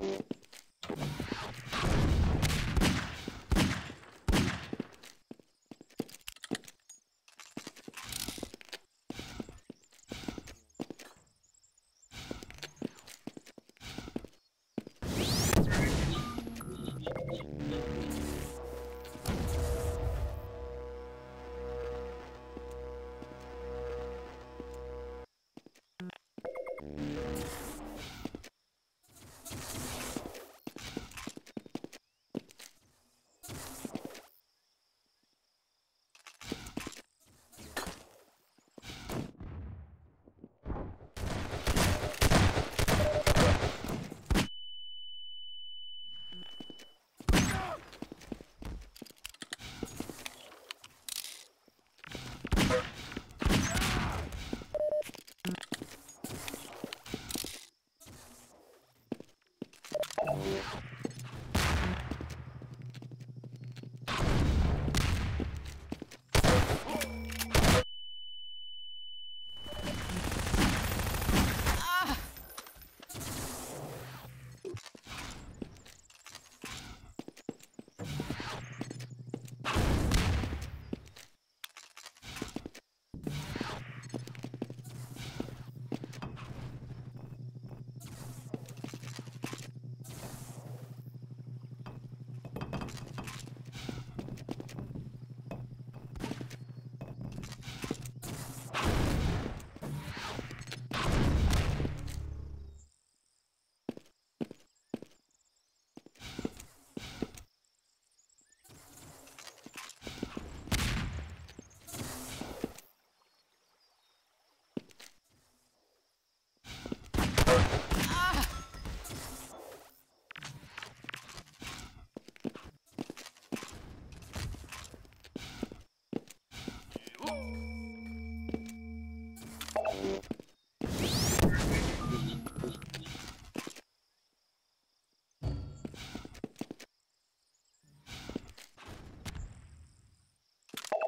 Thank you.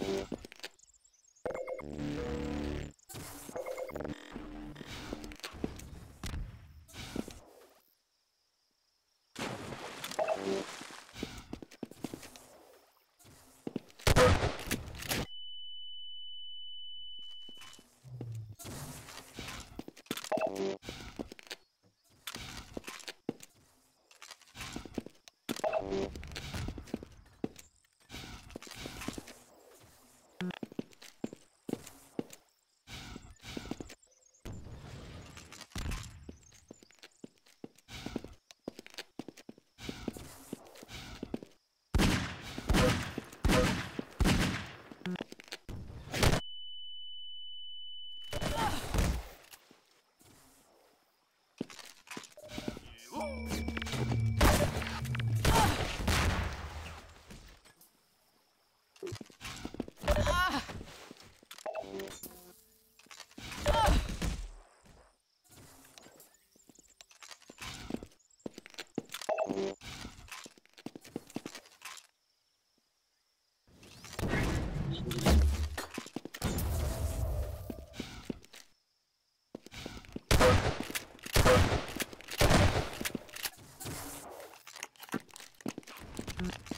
Yeah. Mm-hmm.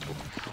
Thank.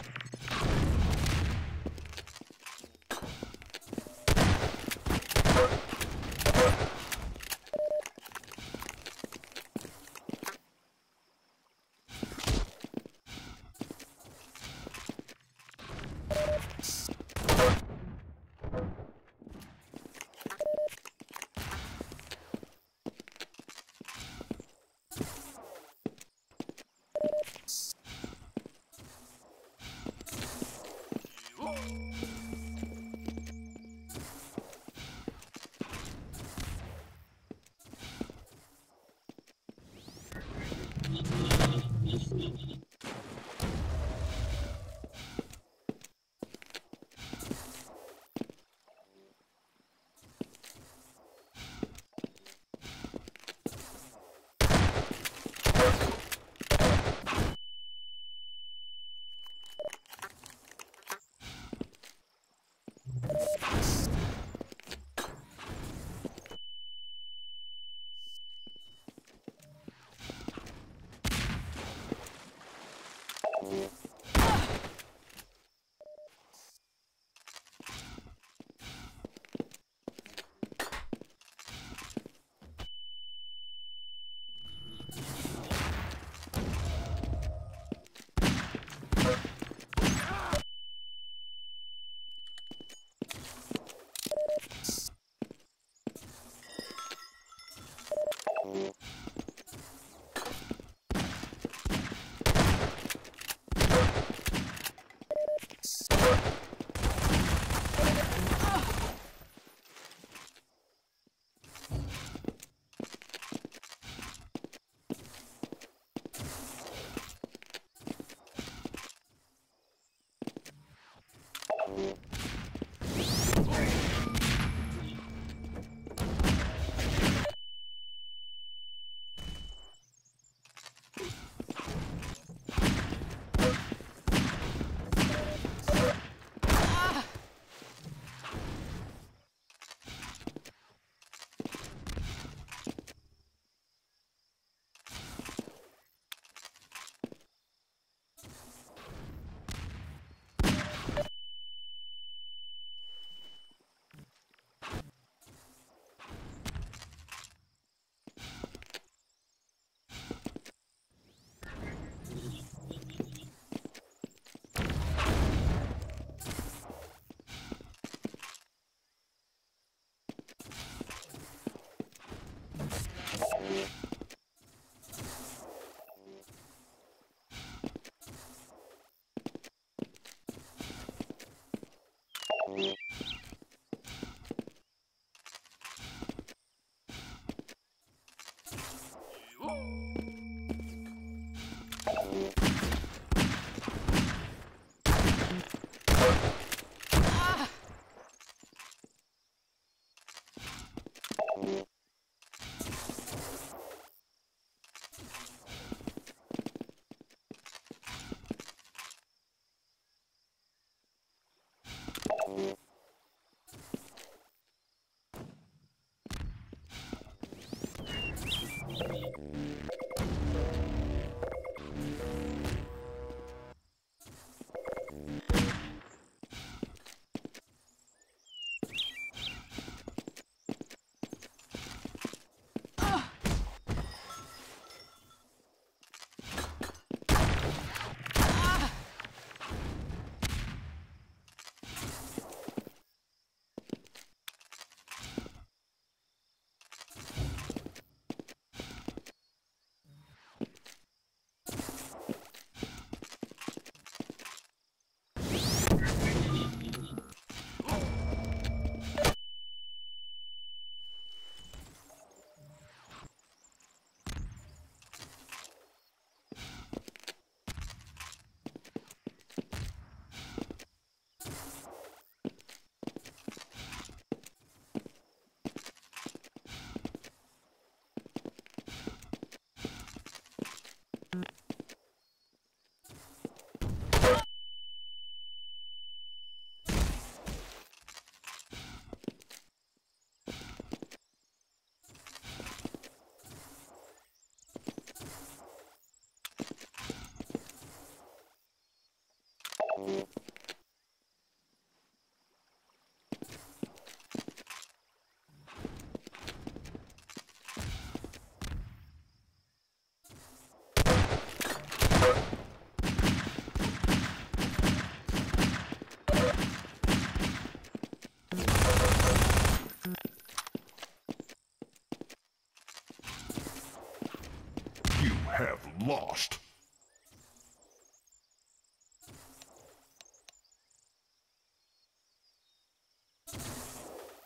Lost.